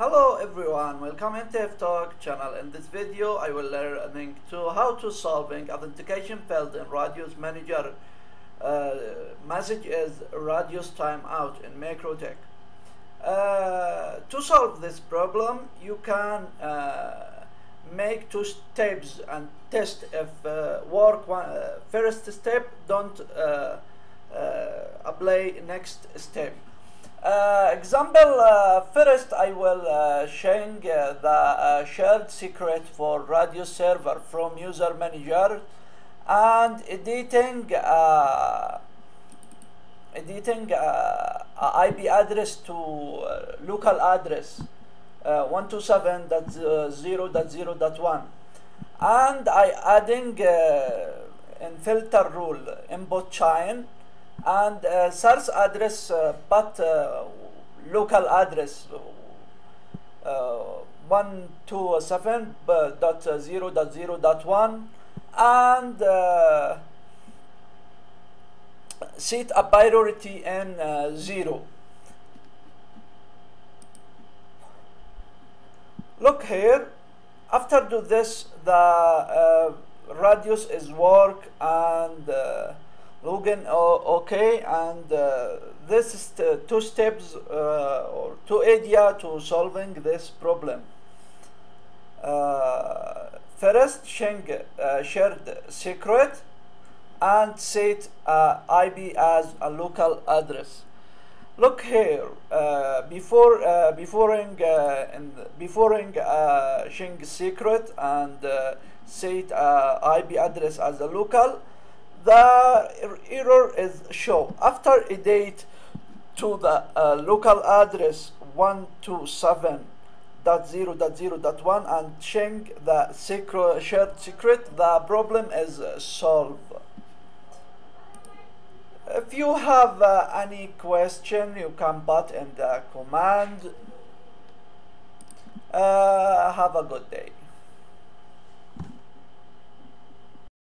Hello everyone, welcome in TF Talk channel. In this video I will learning to how to solving authentication failed in Radius Manager uh, message is Radius timeout in MikroTik. Uh, to solve this problem you can uh, make two steps and test if uh, work one, uh, first step don't uh, apply next step. Uh, example uh, first I will uh, showing uh, the uh, shared secret for Radius server from user manager and editing uh, editing IP address to local address 127.0.0.1 and I adding in filter rule input chain and uh, source address uh, but uh, local address uh, 127.0.0.1 and uh, set a priority in uh, 0 look here. After do this the uh, radius is work and login okay and uh, this is two steps uh, or two idea to solving this problem. Uh, first sharing uh, shared secret and set uh, IP as a local address. Look here uh, before uh, before in, before sharing secret and set IP address as a local the error is show. After a date to the uh, local address 127.0.0.1 and change the secret, shared secret the problem is solved. If you have uh, any question you can put in the command. Uh, have a good day